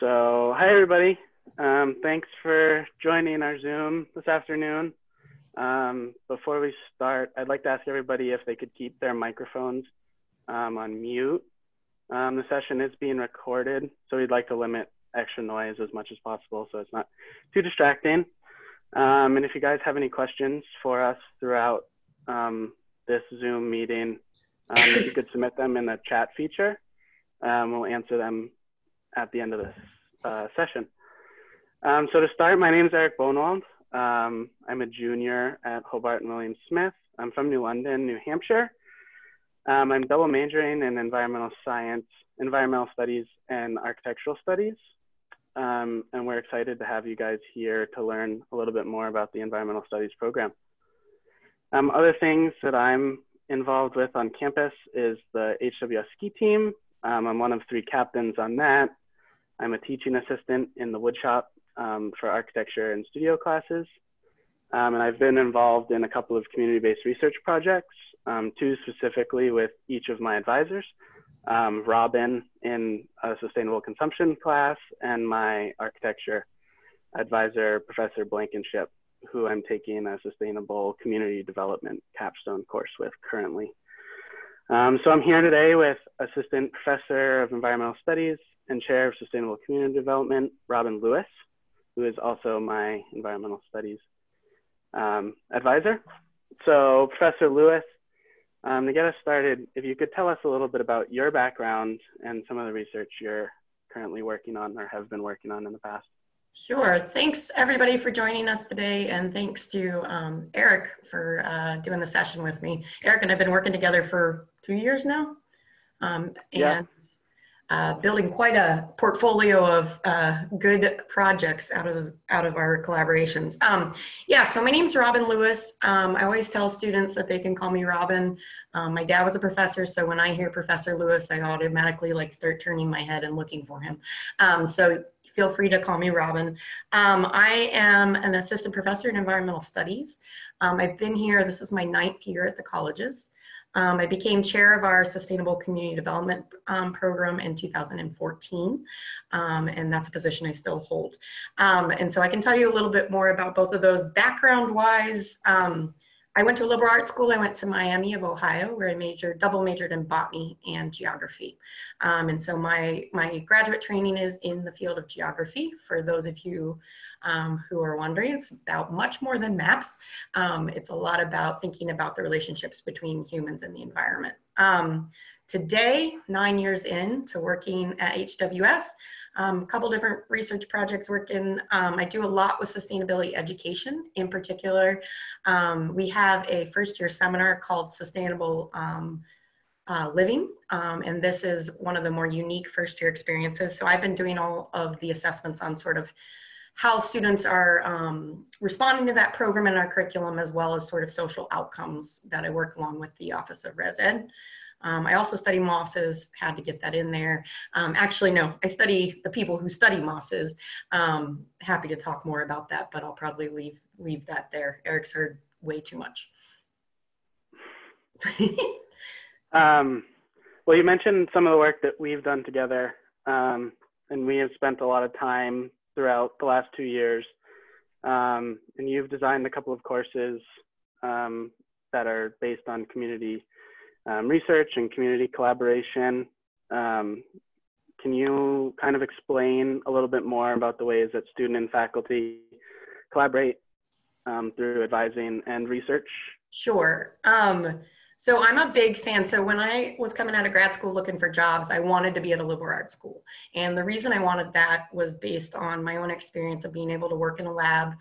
So, hi everybody. Um, thanks for joining our Zoom this afternoon. Um, before we start, I'd like to ask everybody if they could keep their microphones um, on mute. Um, the session is being recorded, so we'd like to limit extra noise as much as possible so it's not too distracting. Um, and if you guys have any questions for us throughout um, this Zoom meeting, if you could submit them in the chat feature, we'll answer them at the end of this uh, session. Um, so to start, my name is Eric Bonewald. Um, I'm a junior at Hobart and William Smith. I'm from New London, New Hampshire. Um, I'm double majoring in environmental science, environmental studies, and architectural studies. Um, and we're excited to have you guys here to learn a little bit more about the environmental studies program. Um, other things that I'm involved with on campus is the HWS ski team. Um, I'm one of three captains on that. I'm a teaching assistant in the woodshop um, for architecture and studio classes. Um, and I've been involved in a couple of community-based research projects, um, two specifically with each of my advisors, um, Robin in a sustainable consumption class and my architecture advisor, Professor Blankenship, who I'm taking a sustainable community development capstone course with currently. Um, so I'm here today with Assistant Professor of Environmental Studies and Chair of Sustainable Community Development, Robin Lewis, who is also my Environmental Studies um, advisor. So Professor Lewis, um, to get us started, if you could tell us a little bit about your background and some of the research you're currently working on or have been working on in the past. Sure. Thanks everybody for joining us today, and thanks to um, Eric for uh, doing the session with me. Eric and I've been working together for two years now, um, and yeah uh, building quite a portfolio of uh, good projects out of out of our collaborations. Um, yeah, so my name's Robin Lewis. Um, I always tell students that they can call me Robin. Um, my dad was a professor, so when I hear Professor Lewis, I automatically like start turning my head and looking for him. Um, so feel free to call me Robin. Um, I am an assistant professor in environmental studies. Um, I've been here, this is my ninth year at the colleges. Um, I became chair of our Sustainable Community Development um, Program in 2014, um, and that's a position I still hold. Um, and so I can tell you a little bit more about both of those. Background-wise, um, I went to a liberal arts school. I went to Miami of Ohio, where I majored, double majored in botany and geography. Um, and so my, my graduate training is in the field of geography. For those of you um, who are wondering, it's about much more than maps. Um, it's a lot about thinking about the relationships between humans and the environment. Um, today, nine years in to working at HWS, um, a couple different research projects working. Um, I do a lot with sustainability education in particular. Um, we have a first year seminar called Sustainable um, uh, Living, um, and this is one of the more unique first year experiences. So I've been doing all of the assessments on sort of how students are um, responding to that program in our curriculum as well as sort of social outcomes that I work along with the Office of Res Ed. Um, I also study mosses, had to get that in there. Um, actually, no, I study the people who study mosses. Um, happy to talk more about that, but I'll probably leave, leave that there. Eric's heard way too much. Um, well, you mentioned some of the work that we've done together, um, and we have spent a lot of time throughout the last two years. Um, and you've designed a couple of courses that are based on community um, research and community collaboration. Um, can you kind of explain a little bit more about the ways that student and faculty collaborate um, through advising and research? Sure. Um, so I'm a big fan. So when I was coming out of grad school looking for jobs, I wanted to be at a liberal arts school. And the reason I wanted that was based on my own experience of being able to work in a lab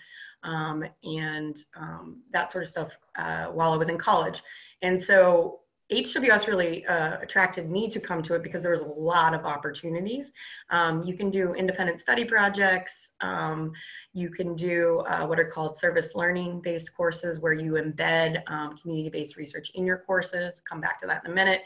um, and um, that sort of stuff uh, while I was in college. And so HWS really uh, attracted me to come to it because there was a lot of opportunities. Um, you can do independent study projects. Um, you can do uh, what are called service learning based courses where you embed um, community based research in your courses. Come back to that in a minute.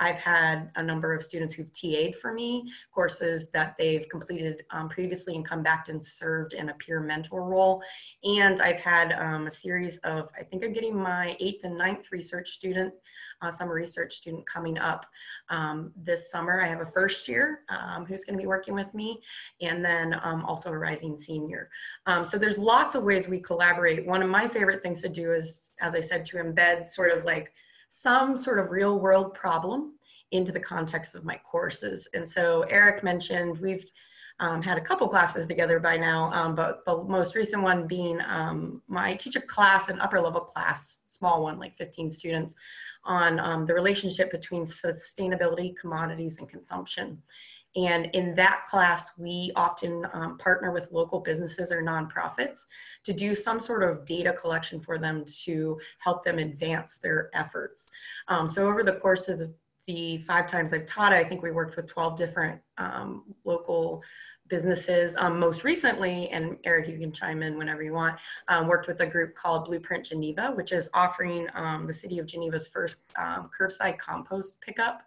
I've had a number of students who've TA'd for me, courses that they've completed um, previously and come back and served in a peer mentor role. And I've had um, a series of, I think I'm getting my eighth and ninth research student, uh, summer research student coming up um, this summer. I have a first year um, who's gonna be working with me and then um, also a rising senior. Um, so there's lots of ways we collaborate. One of my favorite things to do is, as I said, to embed sort of like some sort of real world problem into the context of my courses. And so Eric mentioned we've um, had a couple classes together by now, um, but the most recent one being um, my teach a class, an upper level class, small one, like 15 students, on um, the relationship between sustainability, commodities, and consumption. And in that class, we often um, partner with local businesses or nonprofits to do some sort of data collection for them to help them advance their efforts. Um, so over the course of the, the, five times I've taught, I think we worked with 12 different um, local businesses. Um, most recently, and Eric, you can chime in whenever you want, um, worked with a group called Blueprint Geneva, which is offering um, the city of Geneva's first um, curbside compost pickup,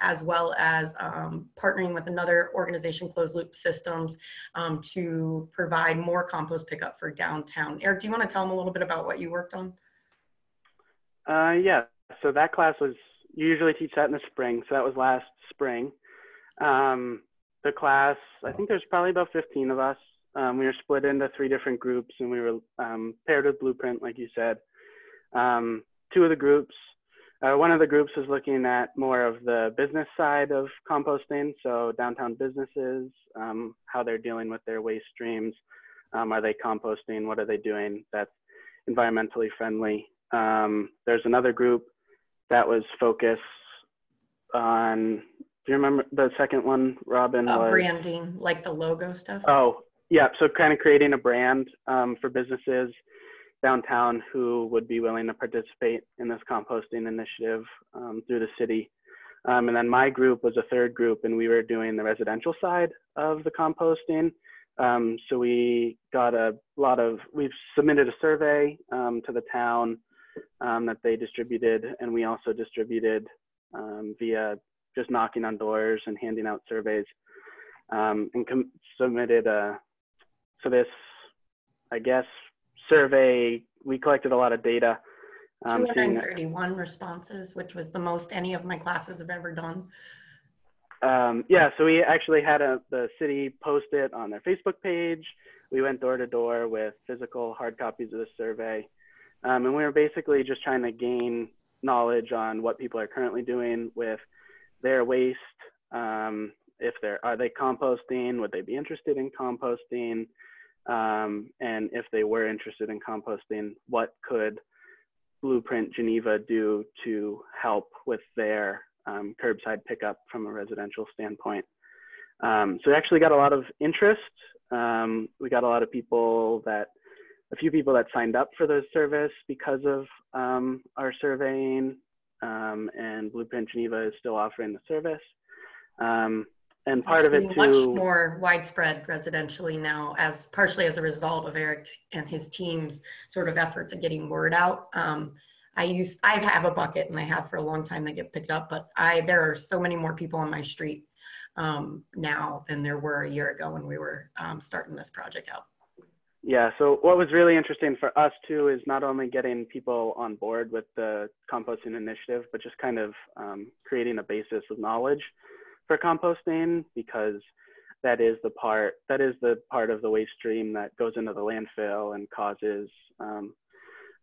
as well as um, partnering with another organization, Closed Loop Systems, um, to provide more compost pickup for downtown. Eric, do you want to tell them a little bit about what you worked on? Uh, yeah, so that class was, you usually teach that in the spring, so that was last spring. Um, the class, I think there's probably about 15 of us. Um, we were split into three different groups and we were um, paired with Blueprint, like you said. Um, two of the groups, uh, one of the groups was looking at more of the business side of composting, so downtown businesses, um, how they're dealing with their waste streams. Um, are they composting? What are they doing that's environmentally friendly? Um, there's another group that was focused on do you remember the second one, Robin? Uh, was, branding, like the logo stuff. Oh, yeah. So kind of creating a brand um, for businesses downtown who would be willing to participate in this composting initiative um, through the city. Um, and then my group was a third group, and we were doing the residential side of the composting. Um, so we got a lot of, we've submitted a survey um, to the town um, that they distributed, and we also distributed um, via just knocking on doors and handing out surveys um, and com- submitted a so this i guess survey. We collected a lot of data um, 231 responses which was the most any of my classes have ever done. Um, yeah so we actually had a, the city post it on their facebook page. We went door to door with physical hard copies of the survey. Um, and we were basically just trying to gain knowledge on what people are currently doing with their waste, um, if they're, are they composting, would they be interested in composting? Um, and if they were interested in composting, what could Blueprint Geneva do to help with their um, curbside pickup from a residential standpoint? Um, so we actually got a lot of interest. Um, we got a lot of people that, a few people that signed up for the service because of um, our surveying um, and Blueprint Geneva is still offering the service. Um, and part of it too, much more widespread residentially now, as partially as a result of Eric and his team's sort of efforts at getting word out. Um, I use I have a bucket and I have for a long time that get picked up, but I there are so many more people on my street um, now than there were a year ago when we were um, starting this project out. Yeah, so what was really interesting for us too is not only getting people on board with the composting initiative, but just kind of um, creating a basis of knowledge for composting because that is the part that is the part of the waste stream that goes into the landfill and causes um,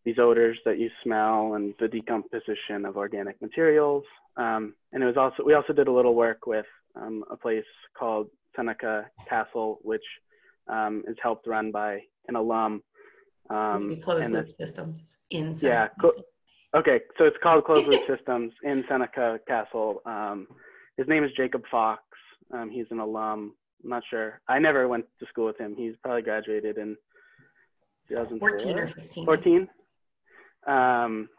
these odors that you smell and the decomposition of organic materials. Um, and it was also we also did a little work with um, a place called Seneca Castle, which um, is helped run by an alum. Um, closed loop systems in Seneca. Yeah. okay, so it's called closed loop systems in Seneca Castle. Um, his name is Jacob Fox. Um, he's an alum. I'm not sure. I never went to school with him. He's probably graduated in 2014 or 15. 14. Um,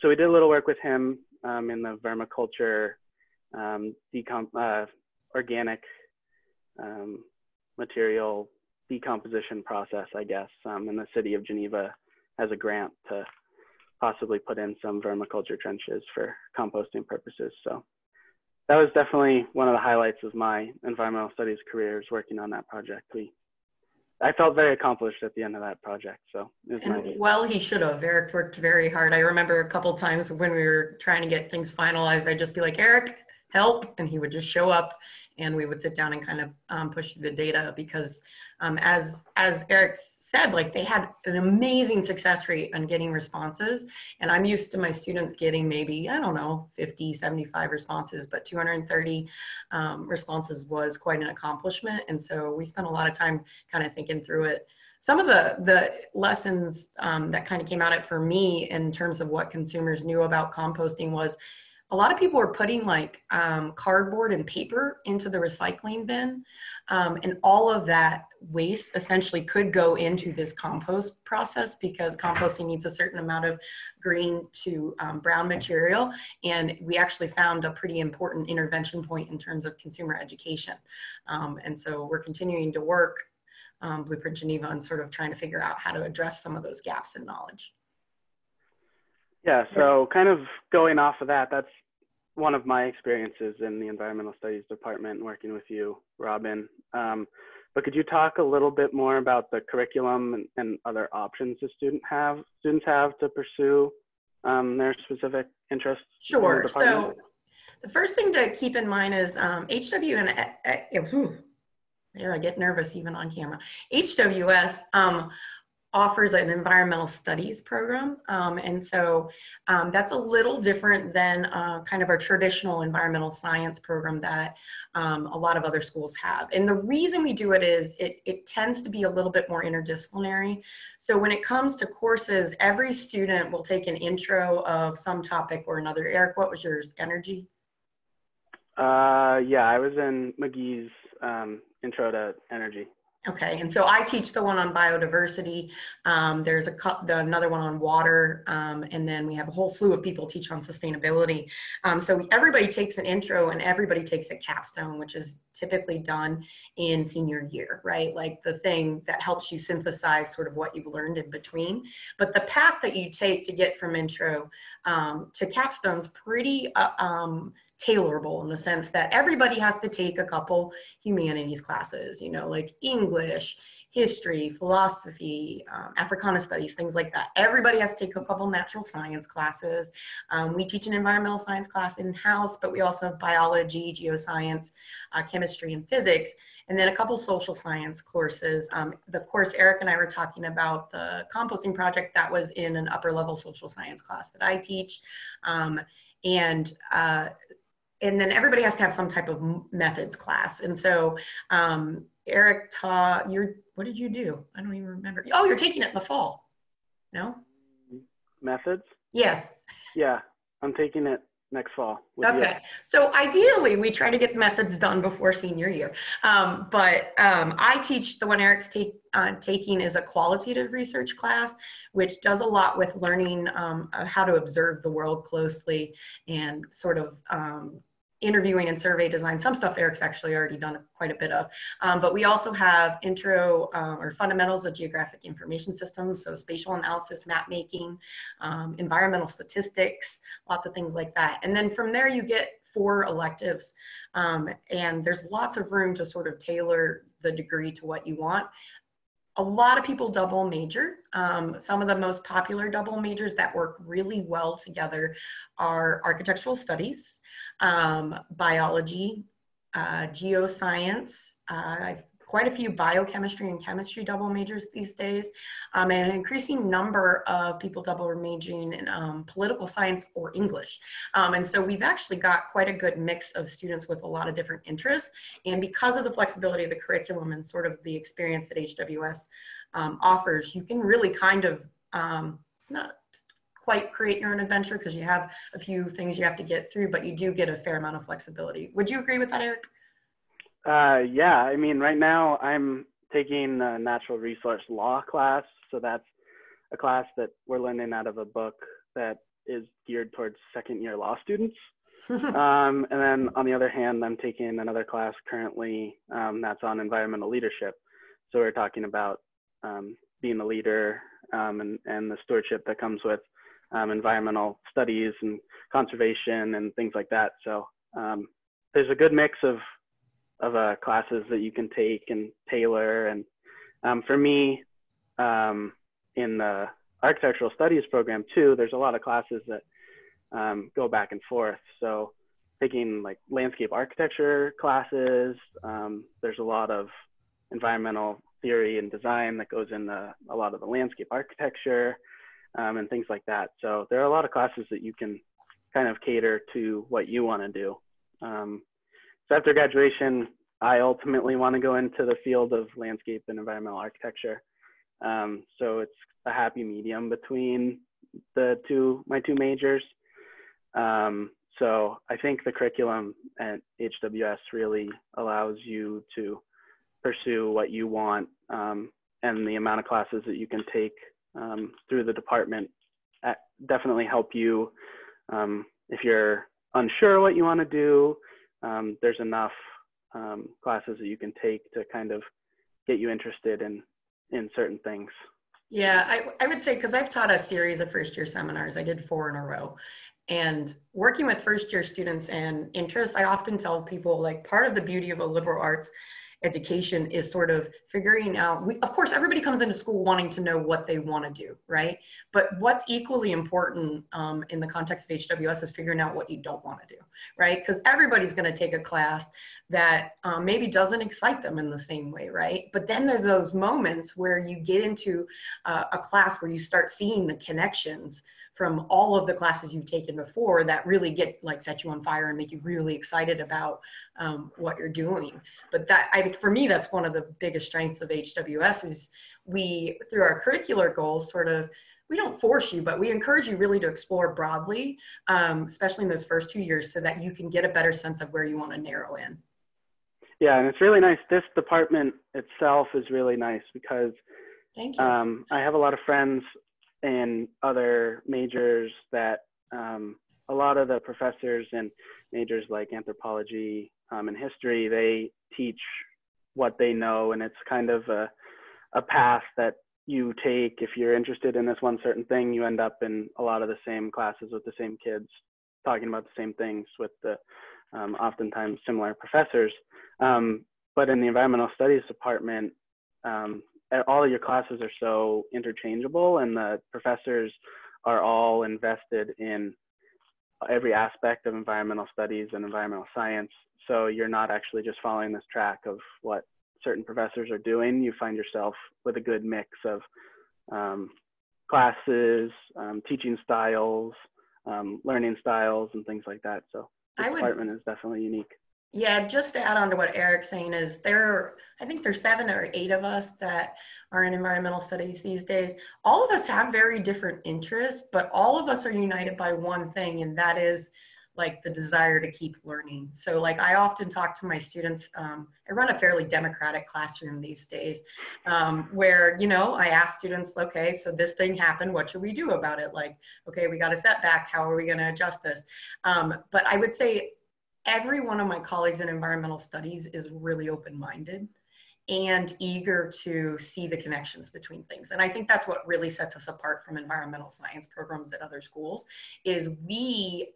so we did a little work with him um, in the vermiculture, um, decom- uh, organic um, material decomposition process, I guess. Um, and the city of Geneva has a grant to possibly put in some vermiculture trenches for composting purposes. So that was definitely one of the highlights of my environmental studies career is working on that project. We, I felt very accomplished at the end of that project. So and nice. well, he should have. Eric worked very hard. I remember a couple times when we were trying to get things finalized, I'd just be like, Eric, help, and he would just show up, and we would sit down and kind of um, push the data because um, as as Eric said, like they had an amazing success rate on getting responses. And I'm used to my students getting maybe, I don't know, 50, 75 responses, but 230 um, responses was quite an accomplishment. And so we spent a lot of time kind of thinking through it. Some of the, the lessons um, that kind of came out of it for me in terms of what consumers knew about composting was a lot of people are putting like um, cardboard and paper into the recycling bin um, and all of that waste essentially could go into this compost process because composting needs a certain amount of green to um, brown material and we actually found a pretty important intervention point in terms of consumer education. Um, and so we're continuing to work um, blueprint geneva on sort of trying to figure out how to address some of those gaps in knowledge. Yeah, so kind of going off of that, that's one of my experiences in the environmental studies department working with you, Robin. Um, but could you talk a little bit more about the curriculum and, and other options the student have students have to pursue um, their specific interests? Sure. The so the first thing to keep in mind is um, HW and uh, uh, there I get nervous even on camera. HWS um, offers an environmental studies program. Um, and so um, that's a little different than uh, kind of our traditional environmental science program that um, a lot of other schools have. And the reason we do it is it, it tends to be a little bit more interdisciplinary. So when it comes to courses, every student will take an intro of some topic or another. Eric, what was yours? Energy? Uh, yeah, I was in McGee's um, intro to energy. Okay, and so I teach the one on biodiversity. Um, there's a the, another one on water, um, and then we have a whole slew of people teach on sustainability. Um, so everybody takes an intro, and everybody takes a capstone, which is typically done in senior year, right? Like the thing that helps you synthesize sort of what you've learned in between. But the path that you take to get from intro um, to capstone's pretty uh, um, tailorable in the sense that everybody has to take a couple humanities classes, you know, like English, history, philosophy, um, Africana studies, things like that. Everybody has to take a couple natural science classes. Um, we teach an environmental science class in-house, but we also have biology, geoscience, uh, chemistry, and physics, and then a couple social science courses. Um, the course Eric and I were talking about, the composting project, that was in an upper level social science class that I teach. Um, and uh, and then everybody has to have some type of methods class. And so um, Eric taught your, what did you do? I don't even remember. Oh, you're taking it in the fall. No? Methods? Yes. Yeah, I'm taking it next fall. Okay. You. So ideally, we try to get methods done before senior year. Um, but um, I teach the one Eric's take, uh, taking is a qualitative research class, which does a lot with learning um, how to observe the world closely and sort of um, interviewing and survey design. Some stuff Eric's actually already done quite a bit of. Um, but we also have intro uh, or fundamentals of geographic information systems, so spatial analysis, map making, um, environmental statistics, lots of things like that. And then from there you get four electives um, and there's lots of room to sort of tailor the degree to what you want a lot of people double major. Um, some of the most popular double majors that work really well together are architectural studies, um, biology, uh, geoscience. Uh, quite a few biochemistry and chemistry double majors these days, um, and an increasing number of people double majoring in um, political science or English. Um, and so we've actually got quite a good mix of students with a lot of different interests. And because of the flexibility of the curriculum and sort of the experience that HWS um, offers, you can really kind of, um, it's not quite create your own adventure because you have a few things you have to get through, but you do get a fair amount of flexibility. Would you agree with that, Eric? Uh, yeah, I mean, right now I'm taking a natural resource law class. So that's a class that we're learning out of a book that is geared towards second year law students. um, and then on the other hand, I'm taking another class currently um, that's on environmental leadership. So we're talking about um, being a leader um, and, and the stewardship that comes with um, environmental studies and conservation and things like that. So um, there's a good mix of of uh, classes that you can take and tailor. And um, for me, um, in the architectural studies program too, there's a lot of classes that um, go back and forth. So taking like landscape architecture classes, um, there's a lot of environmental theory and design that goes into a lot of the landscape architecture um, and things like that. So there are a lot of classes that you can kind of cater to what you want to do. Um, so after graduation, I ultimately want to go into the field of landscape and environmental architecture. Um, so it's a happy medium between the two, my two majors. Um, so I think the curriculum at HWS really allows you to pursue what you want um, and the amount of classes that you can take um, through the department definitely help you um, if you're unsure what you want to do um, there's enough um, classes that you can take to kind of get you interested in in certain things. Yeah i, I would say because i've taught a series of first year seminars. I did four in a row. And working with first year students and interest i often tell people like part of the beauty of a liberal arts education is sort of figuring out we, of course everybody comes into school wanting to know what they want to do right? But what's equally important um, in the context of hws is figuring out what you don't want to do right? Because everybody's going to take a class that um, maybe doesn't excite them in the same way right? But then there's those moments where you get into uh, a class where you start seeing the connections from all of the classes you've taken before that really get like set you on fire and make you really excited about um, what you're doing. But that, I, for me, that's one of the biggest strengths of HWS is we, through our curricular goals, sort of, we don't force you, but we encourage you really to explore broadly, um, especially in those first two years, so that you can get a better sense of where you want to narrow in. Yeah, and it's really nice. This department itself is really nice because Thank you. Um, I have a lot of friends and other majors that um, a lot of the professors in majors like anthropology um, and history, they teach what they know, and it's kind of a, a path that you take if you're interested in this one certain thing. You end up in a lot of the same classes with the same kids, talking about the same things with the um, oftentimes similar professors. Um, but in the environmental studies department, um, all of your classes are so interchangeable and the professors are all invested in every aspect of environmental studies and environmental science. So you're not actually just following this track of what certain professors are doing. You find yourself with a good mix of um, classes, um, teaching styles, um, learning styles, and things like that. So the I department would, is definitely unique. Yeah, just to add on to what Eric's saying is there, I think there's seven or eight of us that are in environmental studies these days. All of us have very different interests, but all of us are united by one thing, and that is like the desire to keep learning. So like I often talk to my students, um, I run a fairly democratic classroom these days um, where, you know, I ask students, okay, so this thing happened, what should we do about it? Like, okay, we got a setback, how are we gonna adjust this? Um, but I would say every one of my colleagues in environmental studies is really open-minded and eager to see the connections between things. And i think that's what really sets us apart from environmental science programs at other schools is we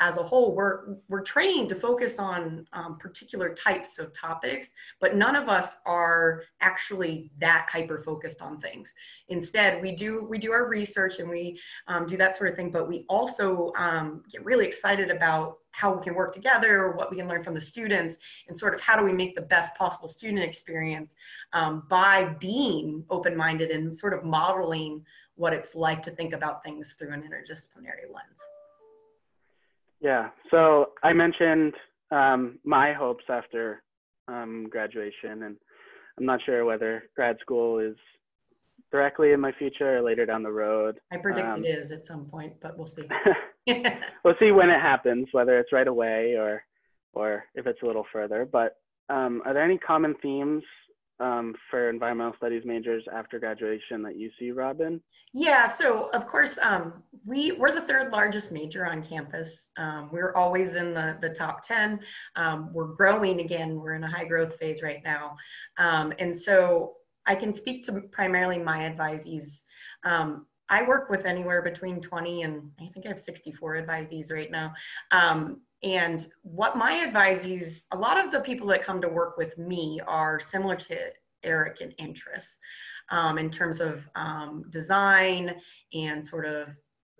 as a whole, we're, we're trained to focus on um, particular types of topics, but none of us are actually that hyper focused on things. Instead, we do, we do our research and we um, do that sort of thing, but we also um, get really excited about how we can work together, what we can learn from the students, and sort of how do we make the best possible student experience um, by being open-minded and sort of modeling what it's like to think about things through an interdisciplinary lens. Yeah. So I mentioned um, my hopes after um, graduation, and I'm not sure whether grad school is directly in my future or later down the road. I predict um, it is at some point, but we'll see. we'll see when it happens, whether it's right away or or if it's a little further. But um, are there any common themes um, for environmental studies majors after graduation that you see, Robin? Yeah, so of course, um, we, we're the third largest major on campus. Um, we're always in the, the top 10. Um, we're growing again, we're in a high growth phase right now. Um, and so I can speak to primarily my advisees. Um, I work with anywhere between 20 and I think I have 64 advisees right now. Um, and what my advisees, a lot of the people that come to work with me are similar to Eric in interests um, in terms of um, design and sort of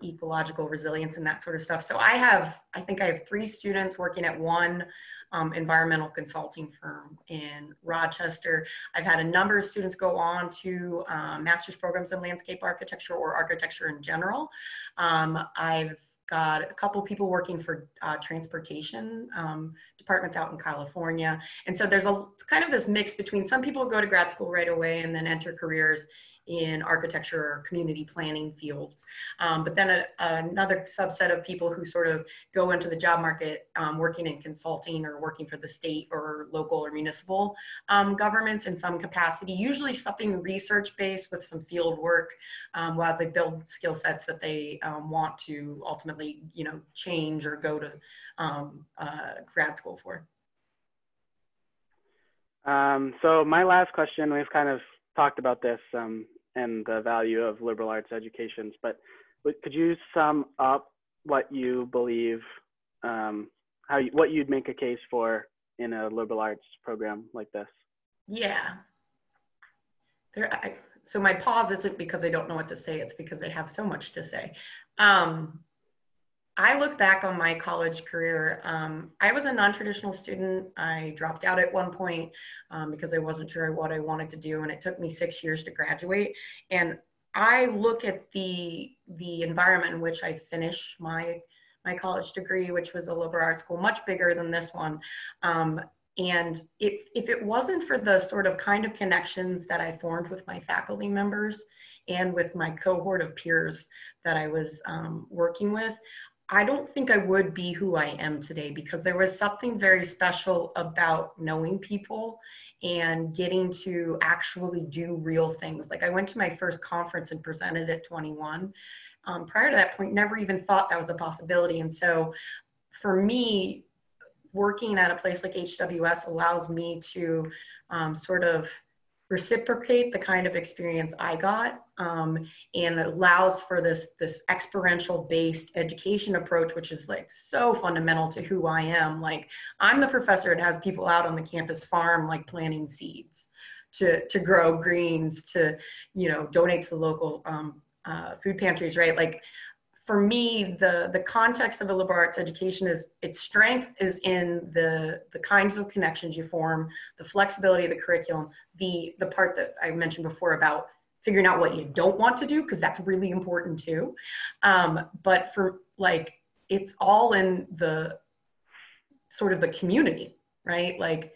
ecological resilience and that sort of stuff. So I have, I think I have three students working at one um, environmental consulting firm in Rochester. I've had a number of students go on to um, master's programs in landscape architecture or architecture in general. Um, I've got a couple people working for uh, transportation um, departments out in California. And so there's a kind of this mix between some people go to grad school right away and then enter careers in architecture or community planning fields. Um, but then a, another subset of people who sort of go into the job market um, working in consulting or working for the state or local or municipal um, governments in some capacity, usually something research based with some field work um, while they build skill sets that they um, want to ultimately, you know, change or go to um, uh, grad school for. So my last question, we've kind of talked about this um, and the value of liberal arts educations, but could you sum up what you believe, um, how you, what you'd make a case for in a liberal arts program like this? Yeah. There, I, so my pause isn't because I don't know what to say; it's because I have so much to say. Um, I look back on my college career. Um, I was a non traditional student. I dropped out at one point um, because I wasn't sure what I wanted to do, and it took me six years to graduate. And I look at the the environment in which I finished my my college degree, which was a liberal arts school, much bigger than this one. Um, and if, if it wasn't for the sort of kind of connections that I formed with my faculty members and with my cohort of peers that I was um, working with, I don't think I would be who I am today because there was something very special about knowing people and getting to actually do real things. Like I went to my first conference and presented at 21. Um, prior to that point, never even thought that was a possibility. And so for me, working at a place like HWS allows me to um, sort of reciprocate the kind of experience I got um, and allows for this this experiential based education approach, which is like so fundamental to who I am. Like I'm the professor that has people out on the campus farm, like planting seeds to to grow greens, to you know donate to the local um, uh, food pantries, right? Like for me, the, the context of a liberal arts education is its strength is in the, the kinds of connections you form, the flexibility of the curriculum, the, the part that I mentioned before about figuring out what you don't want to do, because that's really important too. Um, but for like, it's all in the sort of the community, right? Like,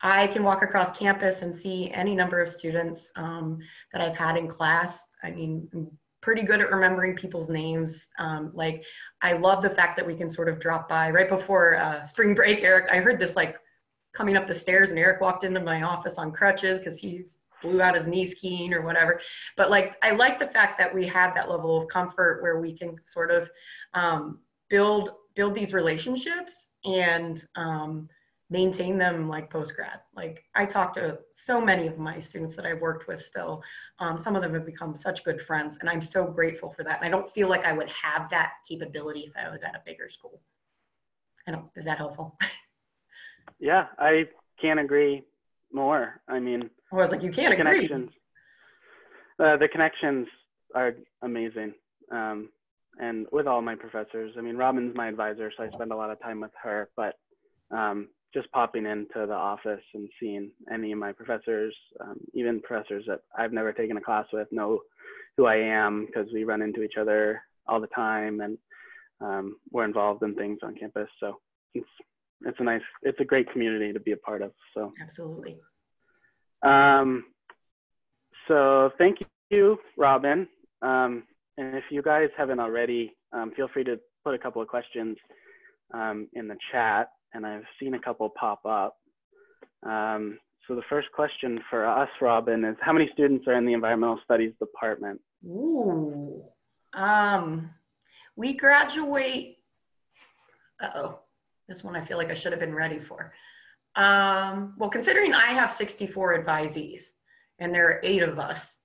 I can walk across campus and see any number of students um, that I've had in class. I mean, pretty good at remembering people's names. Um, like, I love the fact that we can sort of drop by right before uh, spring break. Eric, I heard this like coming up the stairs, and Eric walked into my office on crutches because he blew out his knee skiing or whatever. But like, I like the fact that we have that level of comfort where we can sort of um, build build these relationships and um, maintain them like post grad. Like I talk to so many of my students that I've worked with still. Um, some of them have become such good friends, and I'm so grateful for that. And I don't feel like I would have that capability if I was at a bigger school. I don't. Is that helpful? yeah, I can't agree more. I mean, I was like, you can't agree. Connections, uh, the connections are amazing. Um, and with all my professors, I mean, Robin's my advisor, so I spend a lot of time with her. But um, just popping into the office and seeing any of my professors, um, even professors that I've never taken a class with, know who I am because we run into each other all the time and um, we're involved in things on campus. So it's it's a nice, it's a great community to be a part of. So absolutely. Um, so thank you, Robin. Um, and if you guys haven't already, um, feel free to put a couple of questions um, in the chat and I've seen a couple pop up. Um, so the first question for us, Robin, is how many students are in the environmental studies department? Ooh, um, we graduate. Uh oh, this one I feel like I should have been ready for. Um, well, considering I have 64 advisees and there are eight of us,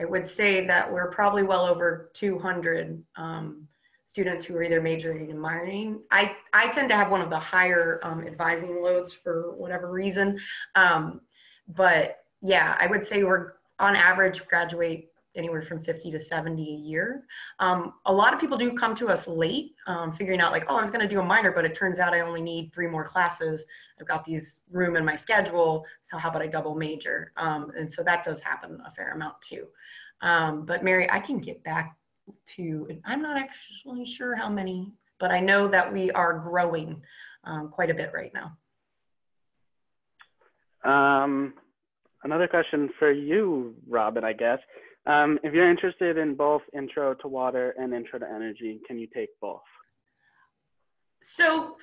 I would say that we're probably well over 200 um, students who are either majoring in mining. I, I tend to have one of the higher um, advising loads for whatever reason. Um, but yeah, I would say we're on average graduate anywhere from 50 to 70 a year. Um, a lot of people do come to us late, um, figuring out like, oh, I was going to do a minor, but it turns out I only need three more classes. I've got these room in my schedule, so how about I double major? Um, and so that does happen a fair amount too. Um, but Mary, I can get back to, I'm not actually sure how many, but I know that we are growing um, quite a bit right now. Um, another question for you, Robin, I guess. Um, if you're interested in both intro to water and intro to energy, can you take both? So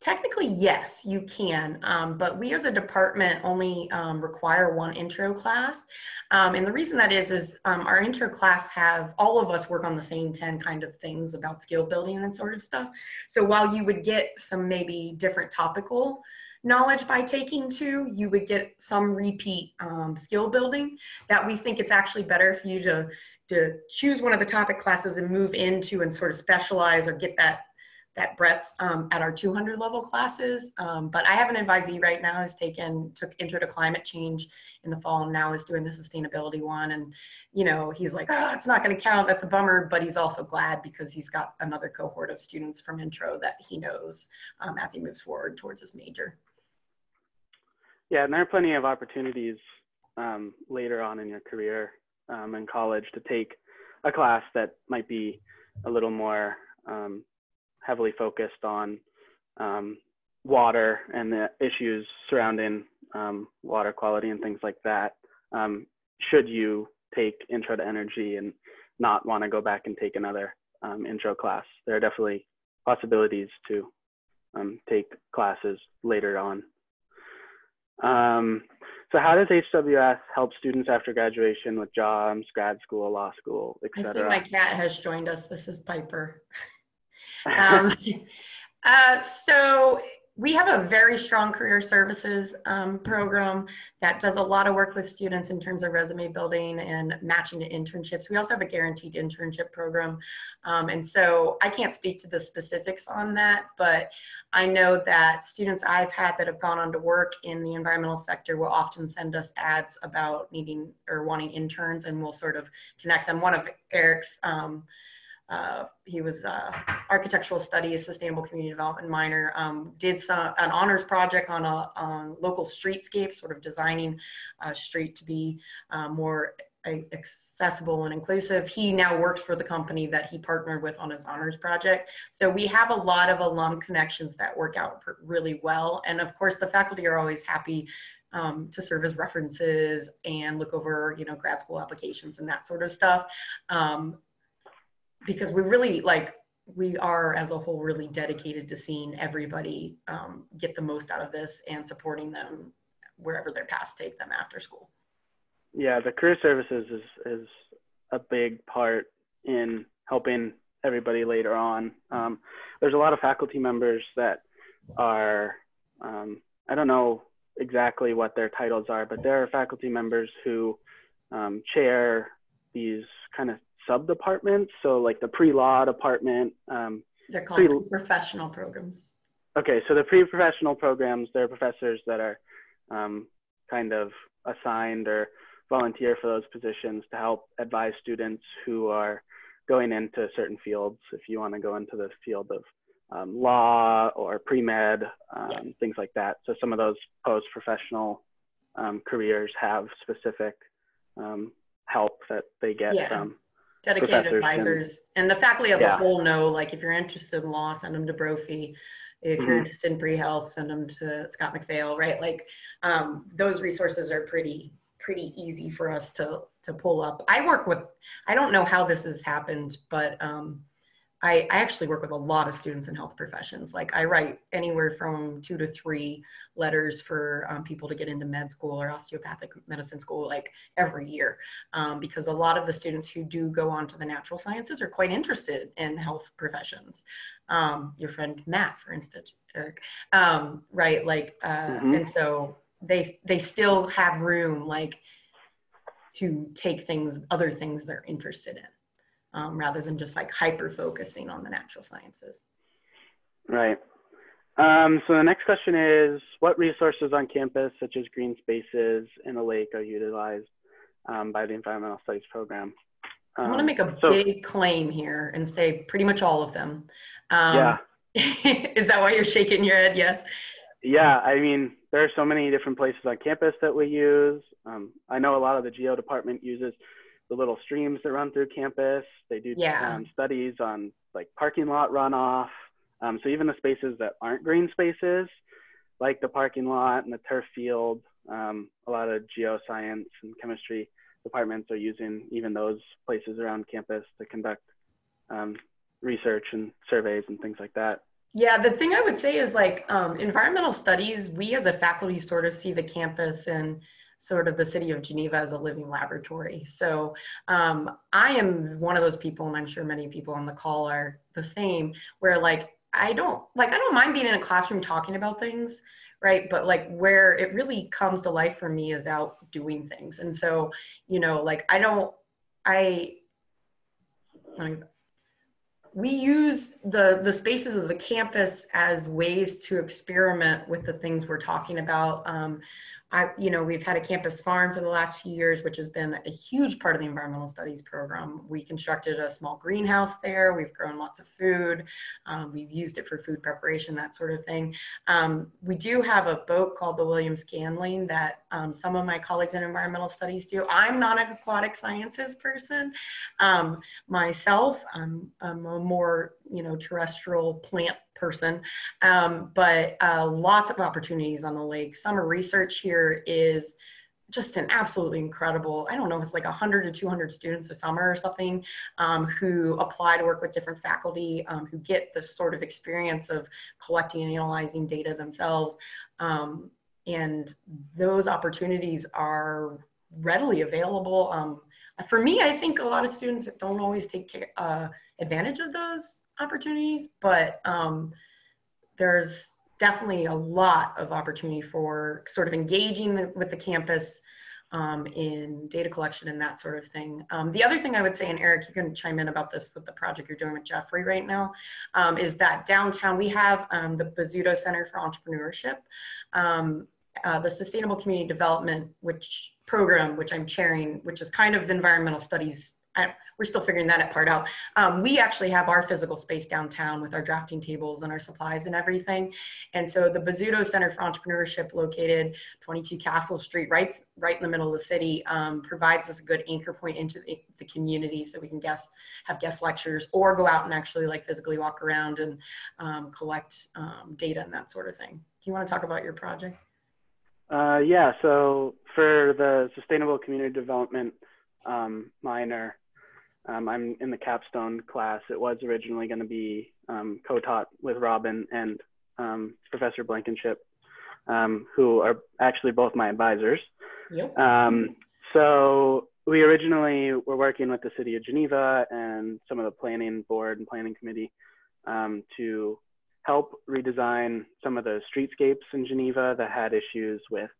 technically, yes, you can. Um, but we as a department only um, require one intro class. Um, and the reason that is, is um, our intro class have all of us work on the same 10 kind of things about skill building and sort of stuff. So while you would get some maybe different topical knowledge by taking two, you would get some repeat um, skill building that we think it's actually better for you to, to choose one of the topic classes and move into and sort of specialize or get that that breadth um, at our 200 level classes. Um, but I have an advisee right now who's taken, took intro to climate change in the fall and now is doing the sustainability one. And, you know, he's like, oh, it's not gonna count, that's a bummer. But he's also glad because he's got another cohort of students from intro that he knows um, as he moves forward towards his major. Yeah, and there are plenty of opportunities um, later on in your career um, in college to take a class that might be a little more um, heavily focused on um, water and the issues surrounding um, water quality and things like that. Um, should you take intro to energy and not want to go back and take another intro class, there are definitely possibilities to take classes later on um, so how does HWS help students after graduation with jobs, grad school, law school, etc.? I see my cat has joined us. This is Piper. um, uh, so we have a very strong career services um, program that does a lot of work with students in terms of resume building and matching to internships. We also have a guaranteed internship program. Um, and so I can't speak to the specifics on that, but I know that students I've had that have gone on to work in the environmental sector will often send us ads about needing or wanting interns and we'll sort of connect them. One of Eric's um, uh, he was uh, architectural studies, sustainable community development minor. Um, did some an honors project on a on local streetscape, sort of designing a street to be uh, more accessible and inclusive. He now works for the company that he partnered with on his honors project. So we have a lot of alum connections that work out really well. And of course, the faculty are always happy um, to serve as references and look over, you know, grad school applications and that sort of stuff. Um, because we really like we are as a whole really dedicated to seeing everybody um, get the most out of this and supporting them wherever their paths take them after school. Yeah the career services is is a big part in helping everybody later on. Um, there's a lot of faculty members that are um, i don't know exactly what their titles are but there are faculty members who um, chair these kind of sub departments. So like the pre-law department. Um, They're called pre- professional programs. Okay, so the pre-professional programs, there are professors that are um, kind of assigned or volunteer for those positions to help advise students who are going into certain fields. If you want to go into the field of um, law or pre-med, um, yeah. things like that. So some of those post-professional um, careers have specific um, help that they get yeah. from dedicated advisors and, and, the faculty as yeah. a whole know like if you're interested in law send them to brophy if mm-hmm. you're interested in pre-health send them to scott mcphail right like um, those resources are pretty pretty easy for us to to pull up i work with i don't know how this has happened but um, I, I, actually work with a lot of students in health professions. Like I write anywhere from two to three letters for um, people to get into med school or osteopathic medicine school like every year. Um, because a lot of the students who do go on to the natural sciences are quite interested in health professions. Um, your friend Matt, for instance, Eric, um, right? Like, uh, mm-hmm. and so they, they still have room like to take things, other things they're interested in, um, rather than just like hyper focusing on the natural sciences. Right. Um, so the next question is, what resources on campus, such as green spaces and a lake, are utilized um, by the environmental studies program? Um, I want to make a so, big claim here and say pretty much all of them. Um, yeah. is that why you're shaking your head? Yes. Yeah, I mean, there are so many different places on campus that we use. Um, I know a lot of the geo department uses the little streams that run through campus. They do yeah. um, studies on like parking lot runoff. Um, so even the spaces that aren't green spaces, like the parking lot and the turf field, um, a lot of geoscience and chemistry departments are using even those places around campus to conduct um, research and surveys and things like that. Yeah, the thing I would say is like um, environmental studies, we as a faculty sort of see the campus and sort of the city of Geneva as a living laboratory. So um, I am one of those people, and I'm sure many people on the call are the same, where like I don't like I don't mind being in a classroom talking about things, right? But like where it really comes to life for me is out doing things. And so, you know, like I don't I we use the the spaces of the campus as ways to experiment with the things we're talking about. Um, I, you know, we've had a campus farm for the last few years, which has been a huge part of the environmental studies program. We constructed a small greenhouse there. We've grown lots of food. Um, we've used it for food preparation, that sort of thing. Um, we do have a boat called the William Scandling that um, some of my colleagues in environmental studies do. I'm not an aquatic sciences person. Um, myself, I'm, I'm a more, you know, terrestrial plant person, um, but uh, lots of opportunities on the lake. Summer research here is just an absolutely incredible, I don't know, it's like 100 to 200 students a summer or something um, who apply to work with different faculty um, who get the sort of experience of collecting and analyzing data themselves. Um, and those opportunities are readily available. Um, for me, I think a lot of students don't always take uh, advantage of those opportunities, but um, there's definitely a lot of opportunity for sort of engaging the, with the campus um, in data collection and that sort of thing. Um, the other thing I would say, and Eric, you can chime in about this with the project you're doing with Jeffrey right now, um, is that downtown we have um, the Bozzuto Center for Entrepreneurship, um, uh, the Sustainable Community Development, which program, which I'm chairing, which is kind of environmental studies we're still figuring that part out. Um, we actually have our physical space downtown with our drafting tables and our supplies and everything. And so the Bozzuto Center for Entrepreneurship, located 22 Castle Street, right, right in the middle of the city, um, provides us a good anchor point into the, the, community so we can guest, have guest lectures or go out and actually like physically walk around and um, collect um, data and that sort of thing. Do you want to talk about your project? Uh, yeah, so for the Sustainable Community Development um, minor, um, I'm in the capstone class. It was originally going to be um, co-taught with Robin and um, Professor Blankenship, um, who are actually both my advisors. Yep. Um, so we originally were working with the city of Geneva and some of the planning board and planning committee um, to help redesign some of the streetscapes in Geneva that had issues with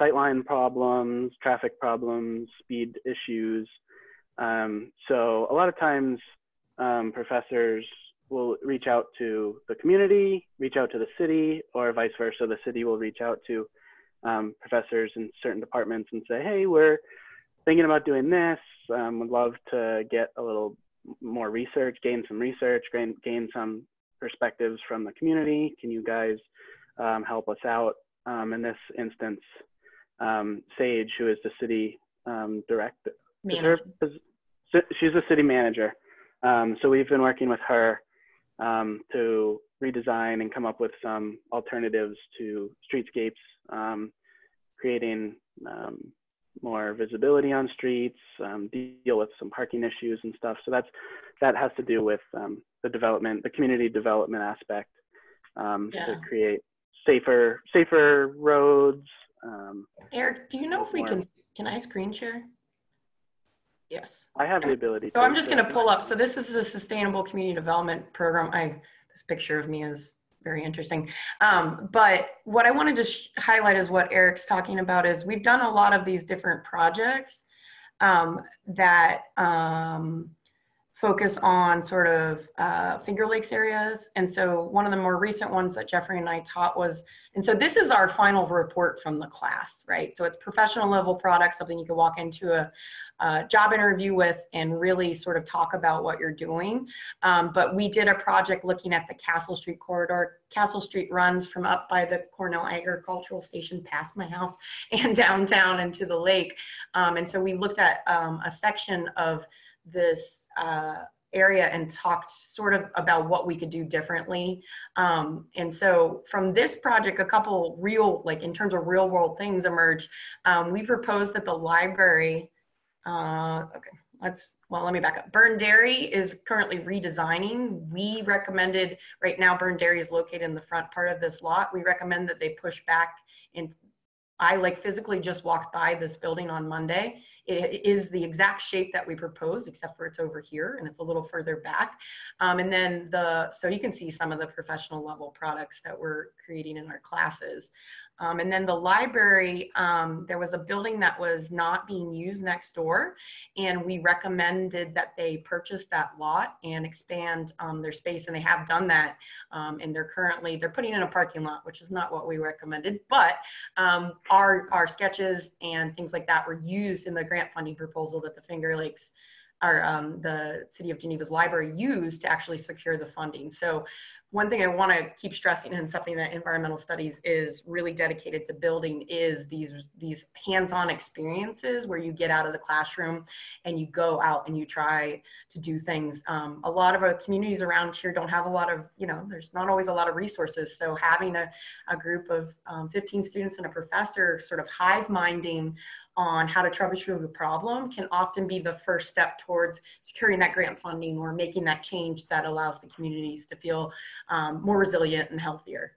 sightline problems, traffic problems, speed issues, um, so a lot of times um, professors will reach out to the community, reach out to the city, or vice versa. The city will reach out to um, professors in certain departments and say, hey, we're thinking about doing this. Um, would love to get a little more research, gain some research, gain, gain some perspectives from the community. Can you guys um, help us out? Um, in this instance, um, Sage, who is the city director, her, she's a city manager. Um, so we've been working with her um, to redesign and come up with some alternatives to streetscapes, um, creating um, more visibility on streets, um, deal with some parking issues and stuff. So that's that has to do with um, the development, the community development aspect yeah. to create safer safer roads. Eric, do you know if we can can I screen share? Yes. I have the ability. So I'm just going to pull up. So this is a sustainable community development program. I this picture of me is very interesting. Um, but what I wanted to highlight is what Eric's talking about is we've done a lot of these different projects um, that um, focus on sort of uh, Finger Lakes areas. And so one of the more recent ones that Jeffrey and I taught was, and so this is our final report from the class, right? So it's professional level product, something you can walk into a, a job interview with and really sort of talk about what you're doing. Um, but we did a project looking at the Castle Street corridor. Castle Street runs from up by the Cornell Agricultural Station past my house and downtown into the lake. Um, and so we looked at um, a section of this uh, area and talked sort of about what we could do differently. Um, and so from this project, a couple real, like in terms of real world things emerged. Um, we proposed that the library, uh, okay, let's, well, let me back up. Byrne Dairy is currently redesigning. We recommended, right now Byrne Dairy is located in the front part of this lot. We recommend that they push back and I like physically just walked by this building on Monday it is the exact shape that we proposed, except for it's over here and it's a little further back. Um, and then the, so you can see some of the professional level products that we're creating in our classes. Um, and then the library, um, there was a building that was not being used next door, and we recommended that they purchase that lot and expand um, their space, and they have done that. Um, and they're currently they're putting in a parking lot, which is not what we recommended, but um, our our sketches and things like that were used in the grant funding proposal that the Finger Lakes our um, the city of Geneva's library used to actually secure the funding. So one thing I want to keep stressing and something that environmental studies is really dedicated to building is these these hands-on experiences where you get out of the classroom and you go out and you try to do things. Um, a lot of our communities around here don't have a lot of, you know, there's not always a lot of resources. So having a, a group of um, 15 students and a professor sort of hive minding on how to troubleshoot a problem can often be the first step towards securing that grant funding or making that change that allows the communities to feel um, more resilient and healthier.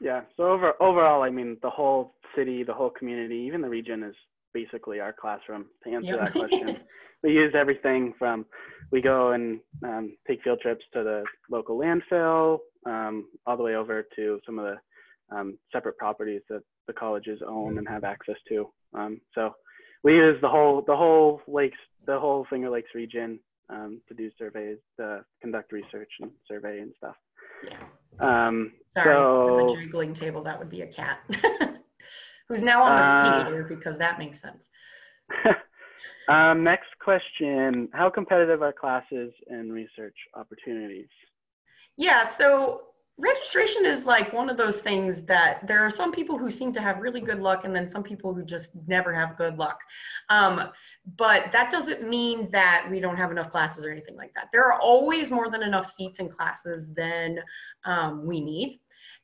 Yeah, so over, overall, I mean, the whole city, the whole community, even the region is basically our classroom to answer yep. that question. we use everything from, we go and um, take field trips to the local landfill, um, all the way over to some of the um, separate properties that the colleges own and have access to. Um, so we use the whole the whole lakes the whole Finger Lakes region um, to do surveys, to conduct research and survey and stuff. Yeah. Um, Sorry, so, the jiggling table. That would be a cat, who's now on the uh, because that makes sense. um, next question: How competitive are classes and research opportunities? Yeah. So registration is like one of those things that there are some people who seem to have really good luck and then some people who just never have good luck. Um, but that doesn't mean that we don't have enough classes or anything like that. There are always more than enough seats in classes than um, we need.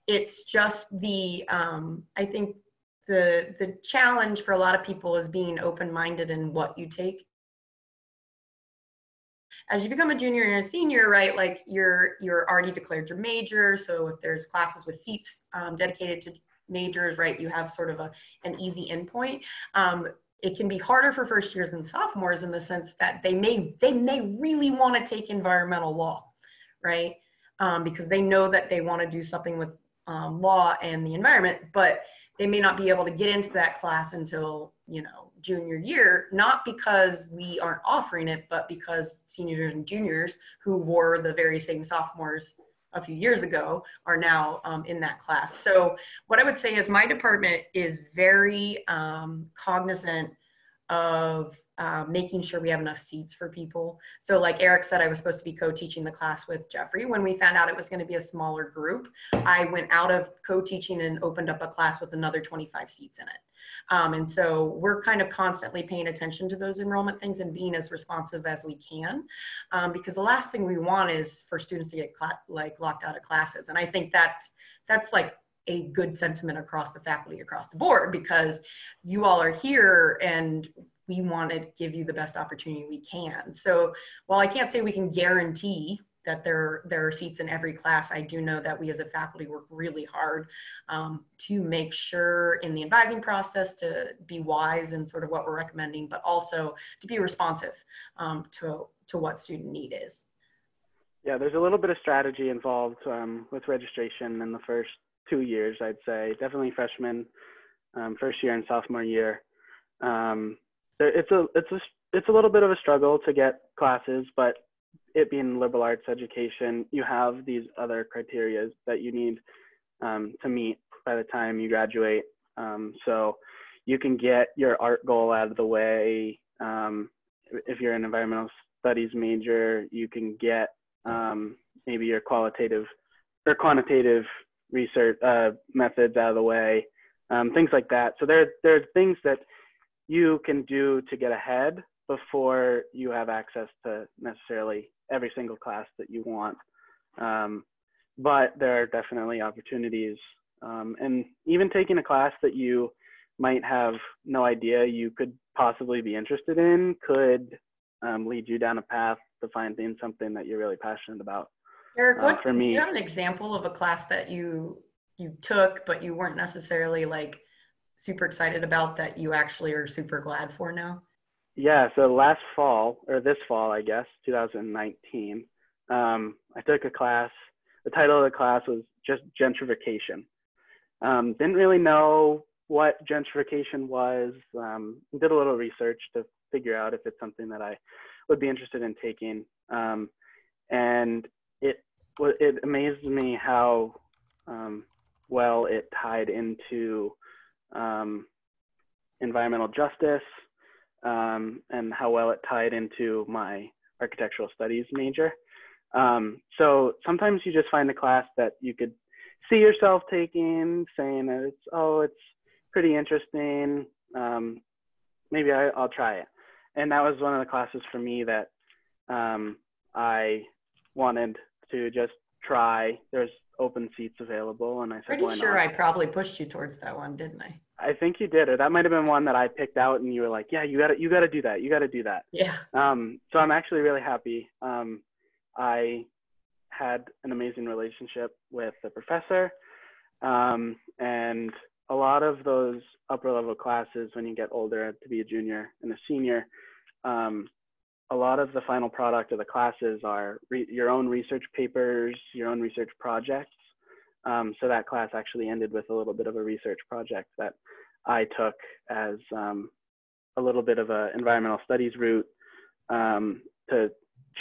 It's just the um, i think the the challenge for a lot of people is being open-minded in what you take as you become a junior and a senior, right, like you're you're already declared your major. So if there's classes with seats um, dedicated to majors, right, you have sort of a an easy endpoint. Um, it can be harder for first years and sophomores in the sense that they may they may really want to take environmental law, right, um, because they know that they want to do something with um, law and the environment, but they may not be able to get into that class until you know junior year, not because we aren't offering it, but because seniors and juniors who were the very same sophomores a few years ago are now um, in that class. So what I would say is my department is very um, cognizant of uh, making sure we have enough seats for people. So like Eric said, I was supposed to be co-teaching the class with Jeffrey. When we found out it was gonna be a smaller group, I went out of co-teaching and opened up a class with another 25 seats in it. Um, and so we're kind of constantly paying attention to those enrollment things and being as responsive as we can, um, because the last thing we want is for students to get like locked out of classes. And I think that's that's like a good sentiment across the faculty across the board because you all are here and we want to give you the best opportunity we can. So while I can't say we can guarantee that there, there are seats in every class. I do know that we as a faculty work really hard um, to make sure in the advising process to be wise in sort of what we're recommending, but also to be responsive um, to, to what student need is. Yeah, there's a little bit of strategy involved um, with registration in the first two years, I'd say. Definitely freshman, um, first year and sophomore year. Um, it's a it's a it's a little bit of a struggle to get classes, but it being liberal arts education, you have these other criteria that you need um, to meet by the time you graduate. Um, so you can get your art goal out of the way. Um, if you're an environmental studies major, you can get um, maybe your qualitative or quantitative research uh, methods out of the way, um, things like that. So there, there are things that you can do to get ahead before you have access to necessarily every single class that you want. Um, but there are definitely opportunities. Um, and even taking a class that you might have no idea you could possibly be interested in could um, lead you down a path to finding something that you're really passionate about. Eric, uh, what, for me, do you have an example of a class that you you took but you weren't necessarily like super excited about that you actually are super glad for now? Yeah, so last fall or this fall, I guess, 2019, um, I took a class. The title of the class was just gentrification. Um, didn't really know what gentrification was. Um, did a little research to figure out if it's something that I would be interested in taking. Um, and it it amazed me how um, well it tied into um, environmental justice um, and how well it tied into my architectural studies major. Um, so sometimes you just find a class that you could see yourself taking, saying that it's oh it's pretty interesting. Um, maybe I, will try it. And that was one of the classes for me that um, I wanted to just try. There's open seats available, and I said, Pretty sure not? I probably pushed you towards that one, didn't I? I think you did, or that might have been one that I picked out, and you were like, "Yeah, you got to, you got to do that. You got to do that." Yeah. Um, so I'm actually really happy. Um, I had an amazing relationship with the professor, um, and a lot of those upper level classes, when you get older to be a junior and a senior, um, a lot of the final product of the classes are re- your own research papers, your own research projects. Um, so that class actually ended with a little bit of a research project that I took as um, a little bit of an environmental studies route um, to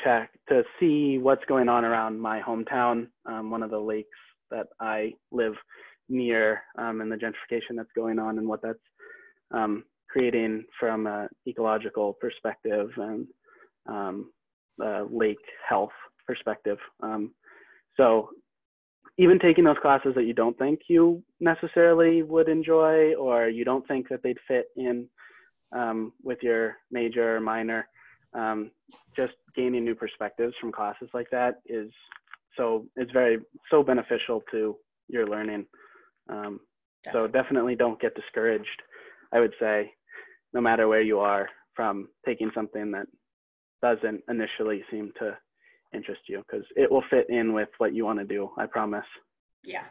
check to see what's going on around my hometown, um, one of the lakes that I live near, um, and the gentrification that's going on and what that's um, creating from an ecological perspective and lake health perspective. So even taking those classes that you don't think you necessarily would enjoy or you don't think that they'd fit in um, with your major or minor, um, just gaining new perspectives from classes like that is so it's very so beneficial to your learning. Um, so definitely don't get discouraged. I would say, no matter where you are, from taking something that doesn't initially seem to interest you because it will fit in with what you want to do. I promise. Yeah.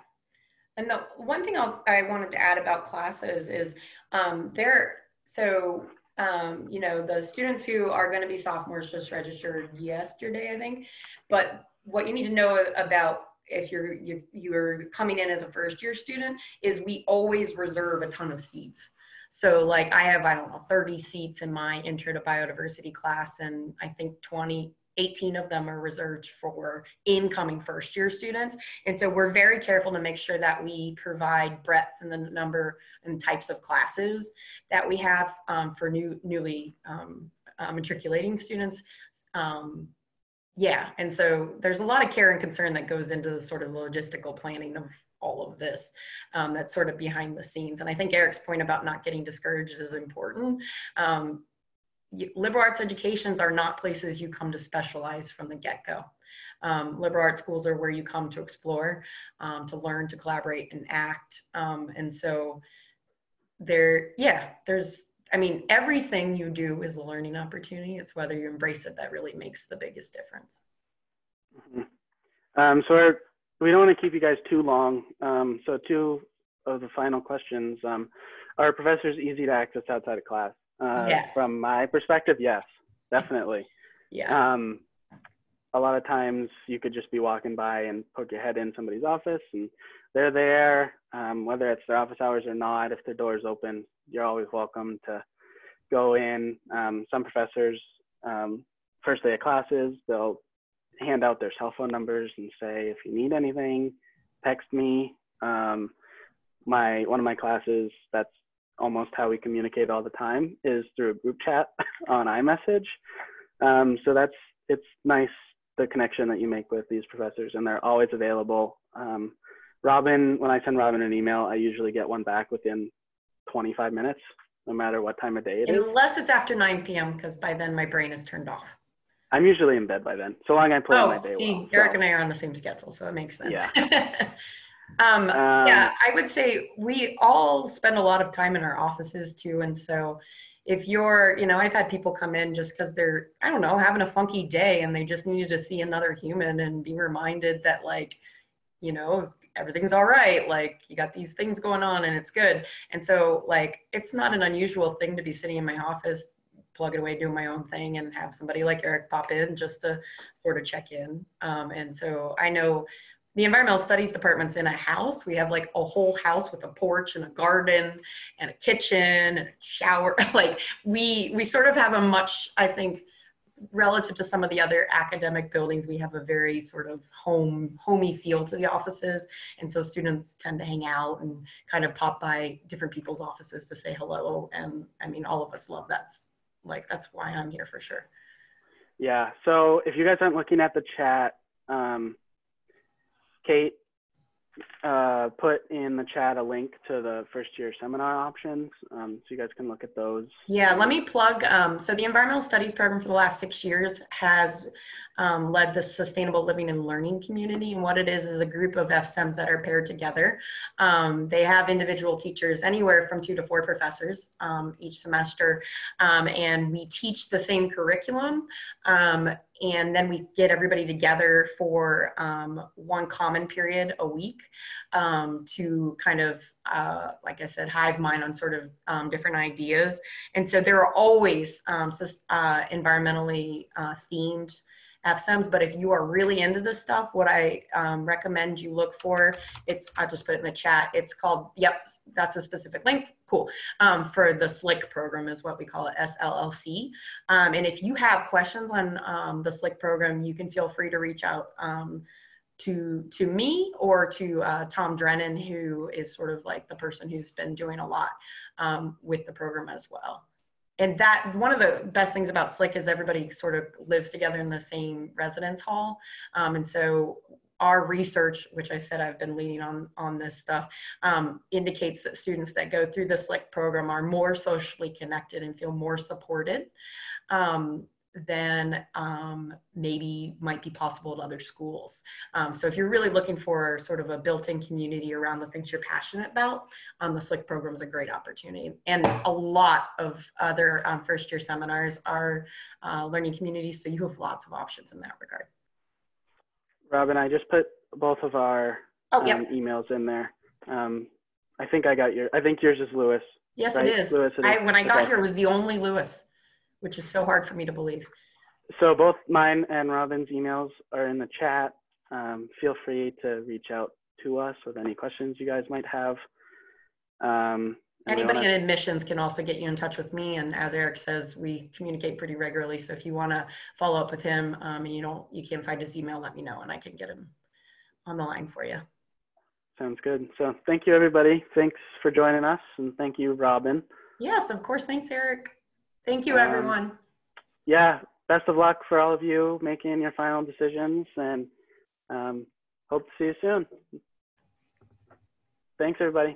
And the one thing else I wanted to add about classes is um, there. So um, you know the students who are going to be sophomores just registered yesterday, I think. But what you need to know about if you're you, you're coming in as a first year student is we always reserve a ton of seats. So like I have, I don't know, 30 seats in my intro to biodiversity class and I think 20, 18 of them are reserved for incoming first year students. And so we're very careful to make sure that we provide breadth in the number and types of classes that we have um, for new newly um, uh, matriculating students. Um, yeah, and so there's a lot of care and concern that goes into the sort of logistical planning of all of this um, that's sort of behind the scenes. And I think Eric's point about not getting discouraged is important. Um, liberal arts educations are not places you come to specialize from the get-go. Um, liberal arts schools are where you come to explore, um, to learn, to collaborate and act. Um, and so there, yeah, there's, I mean, everything you do is a learning opportunity. It's whether you embrace it that really makes the biggest difference. Mm -hmm. so our we don't want to keep you guys too long. Um, so two of the final questions. Um, are professors easy to access outside of class? Uh, yes. From my perspective, yes, definitely. Yeah. Um, a lot of times you could just be walking by and poke your head in somebody's office and they're there, um, whether it's their office hours or not. If their door's open, you're always welcome to go in. Um, some professors, um, first day of classes, they'll hand out their cell phone numbers and say, if you need anything, text me. Um, my one of my classes, that's almost how we communicate all the time, is through a group chat on iMessage. Um, so that's it's nice the connection that you make with these professors, and they're always available. Um, Robin, when I send Robin an email, I usually get one back within 25 minutes, no matter what time of day it is. Unless it's after 9 p.m., because by then my brain is turned off. I'm usually in bed by then, so long I plan oh, my day see, well. Eric so. and I are on the same schedule, so it makes sense. Yeah. um, um, yeah, I would say we all spend a lot of time in our offices too, and so if you're, you know, I've had people come in just because they're, I don't know, having a funky day and they just needed to see another human and be reminded that, like, you know, everything's all right. Like, you got these things going on and it's good. And so, like, it's not an unusual thing to be sitting in my office, plugging away, doing my own thing, and have somebody like Eric pop in just to sort of check in. Um, and so I know the environmental studies department's in a house. We have like a whole house with a porch and a garden and a kitchen and a shower. like we we sort of have a much, I think, relative to some of the other academic buildings, we have a very sort of home homey feel to the offices. And so students tend to hang out and kind of pop by different people's offices to say hello. And I mean, all of us love that's Like that's why I'm here for sure. Yeah. So if you guys aren't looking at the chat, um, Kate uh, put in the chat a link to the first year seminar options um, so you guys can look at those. Yeah, let me plug. Um, so the environmental studies program for the last six years has um, led the sustainable living and learning community. And what it is is a group of FSEMs that are paired together. Um, they have individual teachers, anywhere from two to four professors um, each semester. Um, and we teach the same curriculum and then we get everybody together for um, one common period a week um, to kind of uh, like i said hive mind on sort of um, different ideas. And so there are always um, uh, environmentally uh, themed FSEMs, but if you are really into this stuff, what I um, recommend you look for, it's, I'll just put it in the chat. It's called, yep, that's a specific link. Cool. Um, for the SLIC program is what we call it, SLLC. Um, and if you have questions on um, the SLIC program, you can feel free to reach out um, to to me or to uh, Tom Drennen, who is sort of like the person who's been doing a lot um, with the program as well and that one of the best things about SLIC is everybody sort of lives together in the same residence hall. Um, and so our research, which I said I've been leading on on this stuff, um, indicates that students that go through the SLIC program are more socially connected and feel more supported. Um, than um, maybe might be possible at other schools. Um, so if you're really looking for sort of a built-in community around the things you're passionate about, um, the SLIC program is a great opportunity. And a lot of other um, first-year seminars are uh, learning communities, so you have lots of options in that regard. Robin, I just put both of our oh, yep. Um, emails in there. Um, I think I got your, I think yours is Lewis. Yes, right? it is. Lewis, it is. I, when I got okay. here, it was the only Lewis which is so hard for me to believe. So both mine and Robin's emails are in the chat. Um, feel free to reach out to us with any questions you guys might have. Um, Anybody wanna... in admissions can also get you in touch with me. And as Eric says, we communicate pretty regularly. So if you want to follow up with him um, and you don't, you can't find his email, let me know and I can get him on the line for you. Sounds good. So thank you, everybody. Thanks for joining us. And thank you, Robin. Yes, of course. Thanks, Eric. Thank you, everyone. Um, yeah, best of luck for all of you making your final decisions and um, hope to see you soon. Thanks, everybody.